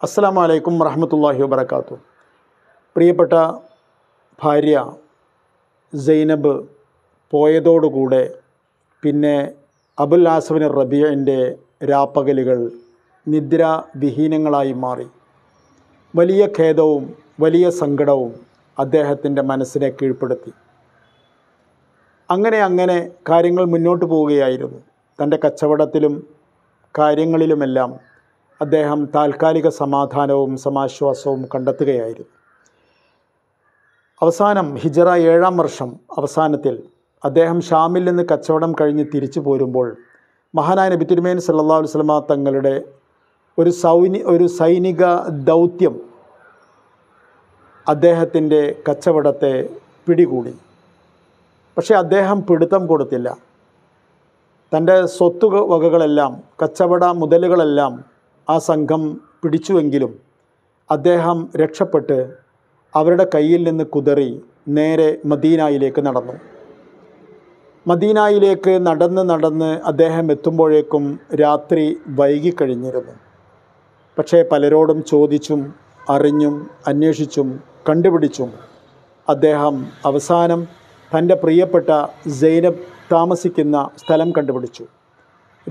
അസ്സാം വലൈക്കും വറഹമത്തല്ലാഹി വബർക്കാത്തു പ്രിയപ്പെട്ട ഭാര്യ സൈനബ് പോയതോടുകൂടെ പിന്നെ അബുൽ ആസഫിൻ റബിയന്റെ രാപ്പകലുകൾ നിദ്രാവിഹീനങ്ങളായി മാറി. വലിയ ഖേദവും വലിയ സങ്കടവും അദ്ദേഹത്തിന്റെ മനസ്സിനെ കീഴ്പ്പെടുത്തി. അങ്ങനെ അങ്ങനെ കാര്യങ്ങൾ മുന്നോട്ട് പോവുകയായിരുന്നു. തന്റെ കച്ചവടത്തിലും കാര്യങ്ങളിലുമെല്ലാം അദ്ദേഹം താൽക്കാലിക സമാധാനവും സമാശ്വാസവും കണ്ടെത്തുകയായിരുന്നു. അവസാനം ഹിജറ ഏഴാം വർഷം അവസാനത്തിൽ അദ്ദേഹം ഷാമിൽ നിന്ന് കച്ചവടം കഴിഞ്ഞ് തിരിച്ചു പോരുമ്പോൾ മഹാനായ നബി തിരുമേനി സല്ലാ വസ്ലമ തങ്ങളുടെ ഒരു സൗനി ഒരു സൈനിക ദൗത്യം അദ്ദേഹത്തിന്റെ കച്ചവടത്തെ പിടികൂടി. പക്ഷേ അദ്ദേഹം പിടുത്തം കൊടുത്തില്ല. തന്റെ സ്വത്തു വകകളെല്ലാം കച്ചവട മുതലുകളെല്ലാം ആ സംഘം പിടിച്ചുവെങ്കിലും അദ്ദേഹം രക്ഷപ്പെട്ട് അവരുടെ കയ്യിൽ നിന്ന് കുതറി നേരെ മദീനായിലേക്ക് നടന്നു. മദീനായിലേക്ക് നടന്ന് നടന്ന് അദ്ദേഹം എത്തുമ്പോഴേക്കും രാത്രി വൈകിക്കഴിഞ്ഞിരുന്നു. പക്ഷേ പലരോടും ചോദിച്ചും അറിഞ്ഞും അന്വേഷിച്ചും കണ്ടുപിടിച്ചും അദ്ദേഹം അവസാനം തന്റെ പ്രിയപ്പെട്ട സൈനബ് താമസിക്കുന്ന സ്ഥലം കണ്ടുപിടിച്ചു.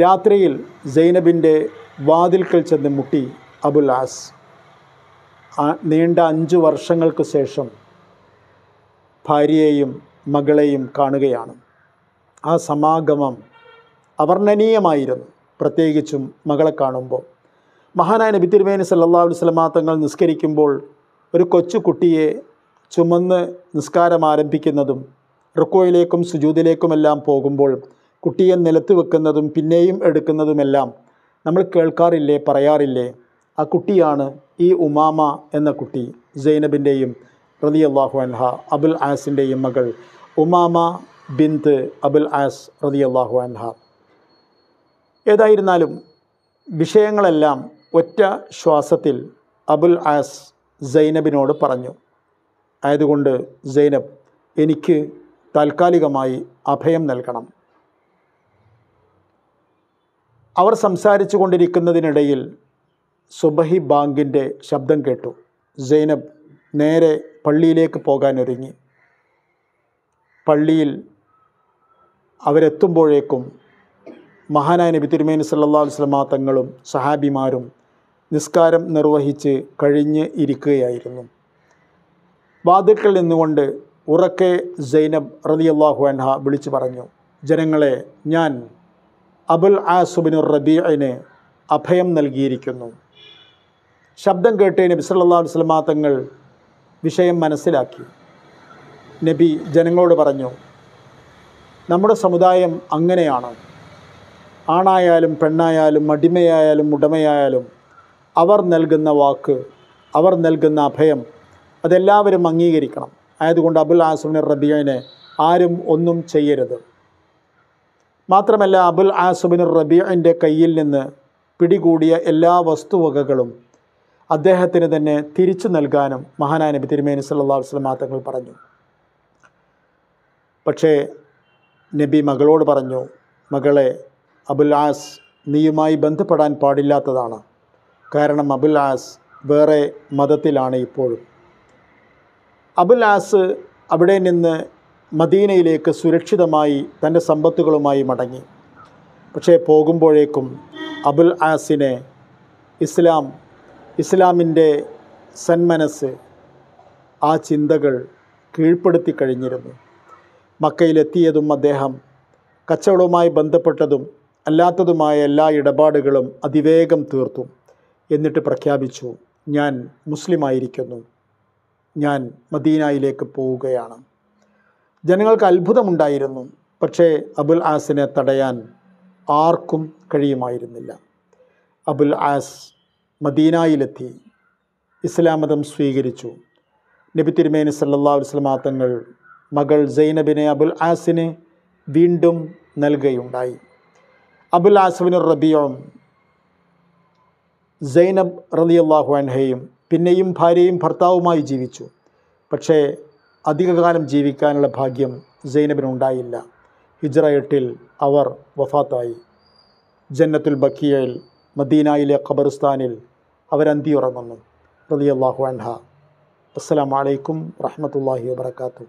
രാത്രിയിൽ സൈനബിന്റെ വാതിൽക്കൽ ചെന്ന് മുട്ടി അബുൽ ആസ് നീണ്ട അഞ്ച് വർഷങ്ങൾക്ക് ശേഷം ഭാര്യയെയും മകളെയും കാണുകയാണ്. ആ സമാഗമം അവർണനീയമായിരുന്നു. പ്രത്യേകിച്ചും മകളെ കാണുമ്പോൾ. മഹാനായ നബി തിരുമേനി സല്ലാ വസ്ലമാ തങ്ങൾ നിസ്കരിക്കുമ്പോൾ ഒരു കൊച്ചു കുട്ടിയെ ചുമന്ന് നിസ്കാരം ആരംഭിക്കുന്നതും റുക്കോയിലേക്കും സുജൂതിലേക്കുമെല്ലാം പോകുമ്പോൾ കുട്ടിയെ നിലത്ത് വെക്കുന്നതും പിന്നെയും എടുക്കുന്നതുമെല്ലാം നമ്മൾ കേൾക്കാറില്ലേ പറയാറില്ലേ? ആ കുട്ടിയാണ് ഈ ഉമാമ എന്ന കുട്ടി സൈനബിന്റെയും റതി അള്ളാഹു അൻഹ അബുൽ ആസിന്റെയും മകൾ ഉമാമ ബിന്ത് അബുൽ ആസ് റതി അള്ളാഹു അൻഹ. ഏതായിരുന്നാലും വിഷയങ്ങളെല്ലാം ഒറ്റ ശ്വാസത്തിൽ അബുൽ ആസ് സൈനബിനോട് പറഞ്ഞു. ആയതുകൊണ്ട് സൈനബ് എനിക്ക് താൽക്കാലികമായി അഭയം നൽകണം. അവർ സംസാരിച്ചു കൊണ്ടിരിക്കുന്നതിനിടയിൽ സുബഹി ബാങ്കിന്റെ ശബ്ദം കേട്ടു. സൈനബ് നേരെ പള്ളിയിലേക്ക് പോകാനൊരുങ്ങി. പള്ളിയിൽ അവരെത്തുമ്പോഴേക്കും മഹാനായ നബി തിരുമേനി സല്ലാ വസ്ലമാ തങ്ങളും സഹാബിമാരും നിസ്കാരം നിർവഹിച്ച് കഴിഞ്ഞ് ഇരിക്കുകയായിരുന്നു. വാതിൽക്കൽ നിന്നുകൊണ്ട് ഉറക്കെ സൈനബ് റതിയല്ലാഹു അൻഹ വിളിച്ചു പറഞ്ഞു ജനങ്ങളെ ഞാൻ അബുൽ ആസുബിനുർ റബീഇന് അഭയം നൽകിയിരിക്കുന്നു. ശബ്ദം കേട്ട് നബി സല്ലാ വസ്ലമാ തങ്ങൾ വിഷയം മനസ്സിലാക്കി. നബി ജനങ്ങളോട് പറഞ്ഞു നമ്മുടെ സമുദായം അങ്ങനെയാണ്. ആണായാലും പെണ്ണായാലും അടിമയായാലും ഉടമയായാലും അവർ നൽകുന്ന വാക്ക് അവർ നൽകുന്ന അഭയം അതെല്ലാവരും അംഗീകരിക്കണം. ആയതുകൊണ്ട് അബുൽ ആസുബിൻ റബിയനെ ആരും ഒന്നും ചെയ്യരുത്. മാത്രമല്ല അബുൽ ആസുബിൻ റബിയന്റെ കയ്യിൽ നിന്ന് പിടികൂടിയ എല്ലാ വസ്തുവകകളും അദ്ദേഹത്തിന് തന്നെ തിരിച്ചു നൽകാനും മഹാനായ നബി തിരുമേനി സല്ലാ വസ്ലം തങ്ങൾ പറഞ്ഞു. പക്ഷേ നബി മകളോട് പറഞ്ഞു മകളെ അബുൽ ആസ് നീയുമായി ബന്ധപ്പെടാൻ പാടില്ലാത്തതാണ്. കാരണം അബുൽ ആസ് വേറെ മതത്തിലാണ് ഇപ്പോഴും. അബുൽ ആസ് അവിടെ നിന്ന് മദീനയിലേക്ക് സുരക്ഷിതമായി തന്റെ സമ്പത്തുകളുമായി മടങ്ങി. പക്ഷേ പോകുമ്പോഴേക്കും അബുൽ ആസിനെ ഇസ്ലാം ഇസ്ലാമിന്റെ സന്മനസ് ആ ചിന്തകൾ കീഴ്പ്പെടുത്തി കഴിഞ്ഞിരുന്നു. മക്കയിലെത്തിയതും അദ്ദേഹം കച്ചവടവുമായി ബന്ധപ്പെട്ടതും അല്ലാത്തതുമായ എല്ലാ ഇടപാടുകളും അതിവേഗം തീർത്തു എന്നിട്ട് പ്രഖ്യാപിച്ചു ഞാൻ മുസ്ലിമായിരിക്കുന്നു ഞാൻ മദീനയിലേക്ക് പോവുകയാണ്. ജനങ്ങൾക്ക് അത്ഭുതമുണ്ടായിരുന്നു. പക്ഷേ അബുൽ ആസിനെ തടയാൻ ആർക്കും കഴിയുമായിരുന്നില്ല. അബുൽ ആസ് മദീനയിലെത്തി ഇസ്ലാം മതം സ്വീകരിച്ചു. നബി തിരുമേനി സല്ലാ വസ്ലമാങ്ങൾ മകൾ സൈനബിനെ അബുൽ ആസിന് വീണ്ടും നൽകുകയുണ്ടായി. അബുൽ ആസുബിന് റബിയോം സൈനബ് റലിയല്ലാഹു അൻഹയും പിന്നെയും ഭാര്യയും ഭർത്താവുമായി ജീവിച്ചു. പക്ഷേ അധികകാലം ജീവിക്കാനുള്ള ഭാഗ്യം സൈനബിനുണ്ടായില്ല. ഹിജ്റ എട്ടിൽ അവർ വഫാത്തായി. ജന്നത്തുൽ ബക്കിയയിൽ മദീനയിലെ ഖബർസ്ഥാനിൽ അവരന്തി ഉറങ്ങുന്നു റളിയല്ലാഹു അൻഹ. അസ്സലാമു അലൈക്കും വാത്തു